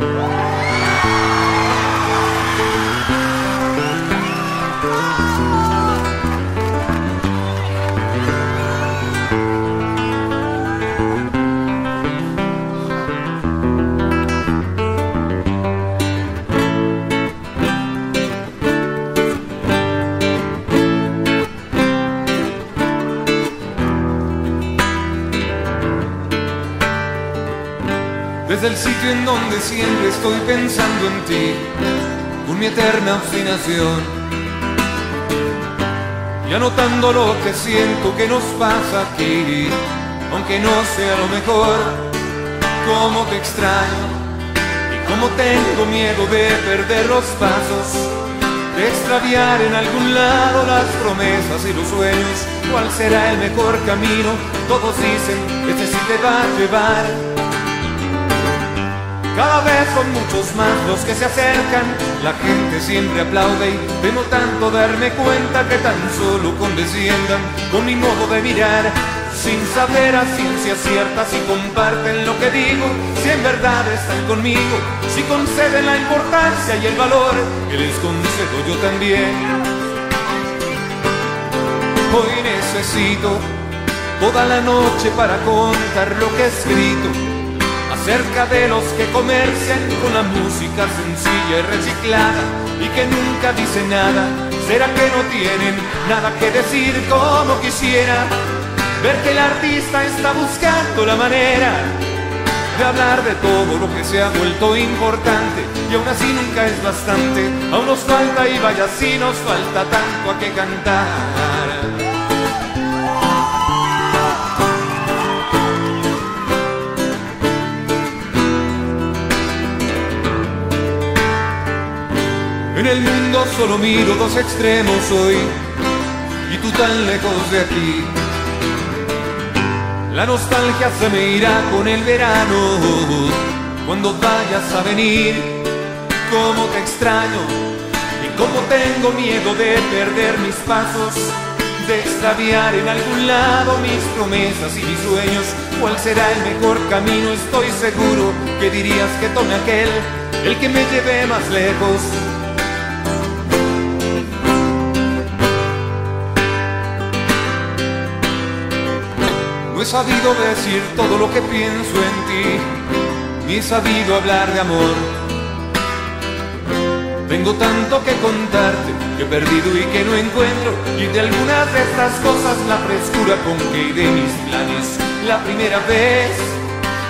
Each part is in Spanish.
Bye. Desde el sitio en donde siempre estoy pensando en ti, con mi eterna obstinación. Y anotando lo que siento que nos pasa aquí, aunque no sea lo mejor, cómo te extraño y cómo tengo miedo de perder los pasos, de extraviar en algún lado las promesas y los sueños. ¿Cuál será el mejor camino? Todos dicen, este sí te va a llevar cada vez son muchos más los que se acercan, la gente siempre aplaude y temo tanto darme cuenta que tan solo condesciendan con mi modo de mirar, sin saber a ciencia cierta si comparten lo que digo, si en verdad están conmigo, si conceden la importancia y el valor que les concedo yo también. Hoy necesito toda la noche para contar lo que he escrito cerca de los que comercian con la música sencilla y reciclada y que nunca dicen nada. ¿Será que no tienen nada que decir como quisiera? Ver que el artista está buscando la manera de hablar de todo lo que se ha vuelto importante y aún así nunca es bastante. Aún nos falta y vaya si nos falta tanto a que cantar. En el mundo solo miro dos extremos hoy y tú tan lejos de aquí. La nostalgia se me irá con el verano cuando vayas a venir. Cómo te extraño y cómo tengo miedo de perder mis pasos, de extraviar en algún lado mis promesas y mis sueños. ¿Cuál será el mejor camino? Estoy seguro que dirías que tome aquel, el que me lleve más lejos sabido decir todo lo que pienso en ti, ni he sabido hablar de amor. Tengo tanto que contarte que he perdido y que no encuentro, y de algunas de estas cosas la frescura con que de mis planes la primera vez.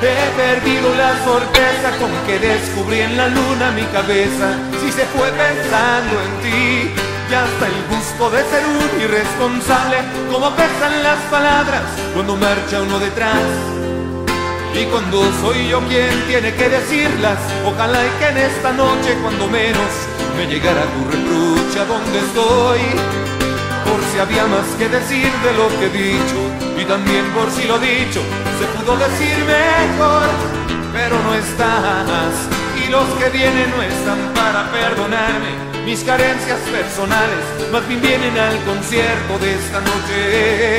He perdido la sorpresa con que descubrí en la luna mi cabeza, si se fue pensando en ti y hasta el gusto de ser un irresponsable, como pesan las palabras cuando marcha uno detrás. Y cuando soy yo quien tiene que decirlas, ojalá y que en esta noche, cuando menos, me llegara tu reproche a donde estoy. Por si había más que decir de lo que he dicho, también por si lo dicho se pudo decir mejor, pero no estás, y los que vienen no están para perdonarme mis carencias personales más bien vienen al concierto de esta noche,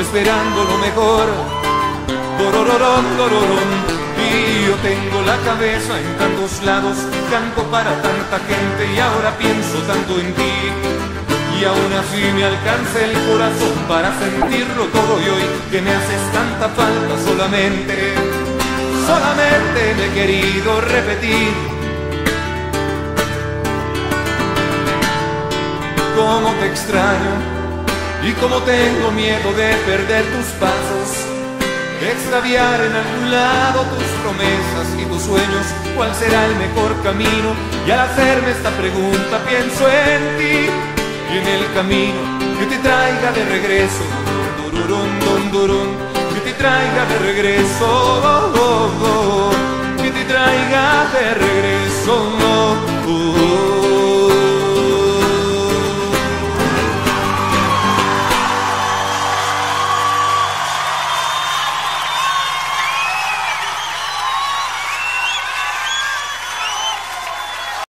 esperando lo mejor. Y yo tengo la cabeza en tantos lados, canto para tanta gente y ahora pienso tanto en ti. Y aún así me alcanza el corazón para sentirlo todo y hoy que me haces tanta falta solamente, solamente me he querido repetir. Cómo te extraño y cómo tengo miedo de perder tus pasos, extraviar en algún lado tus promesas y tus sueños, cuál será el mejor camino. Y al hacerme esta pregunta pienso en ti que te traiga de regreso, que te traiga de regreso, que te traiga de regreso.